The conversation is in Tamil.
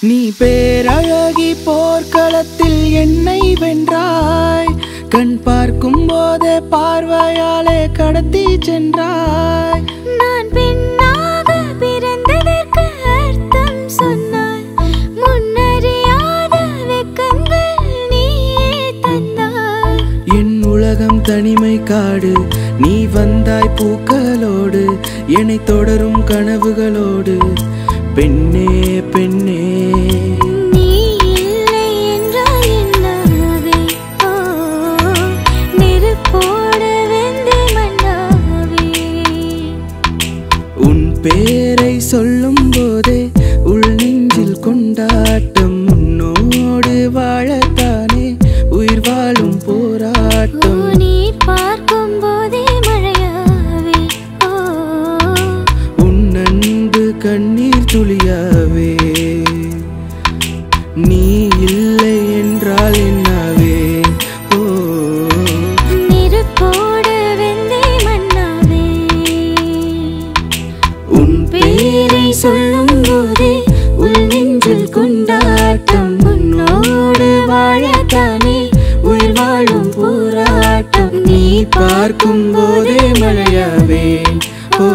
நீ பேரழகி போர்க்களத்தில் என்னை வென்றாய். கண் பார்க்கும் போதே பார்வையாலே கடத்தி சென்றாய். நான் பெண்ணாக பிறந்ததற்கு அர்த்தம் சொன்னாய். முன்னறியாத வெக்கங்கள் நீயே தந்தாய். என் உலகம் தனிமை காடு நீ வந்தாய் பூக்களோடு என்னை தொடரும் கனவுகளோடு. பெண்ணே பெண்ணே. பேரை சொல்லும் போதே உள் நெஞ்சில் கொண்டாட்டம் உன்னோடு வாழத்தானே. உயிர் வாழும் போராட்டம். நீ பார்க்கும் போதே மழையாவே உன் அன்பு கண்ணீர் துளியாவே நீ இல்லை என்றால் என்னவே? ஓ. நெருப்போடு வெந்தே மண்ணாவே உன் பேரை சொல்லும் போதே உள் நெஞ்சில் கொண்டாட்டம் உன்னோடு வாழத்தானே. உயிர் வாழும் போராட்டம் நீ பார்க்கும் போதே மழையாவே. ஓ.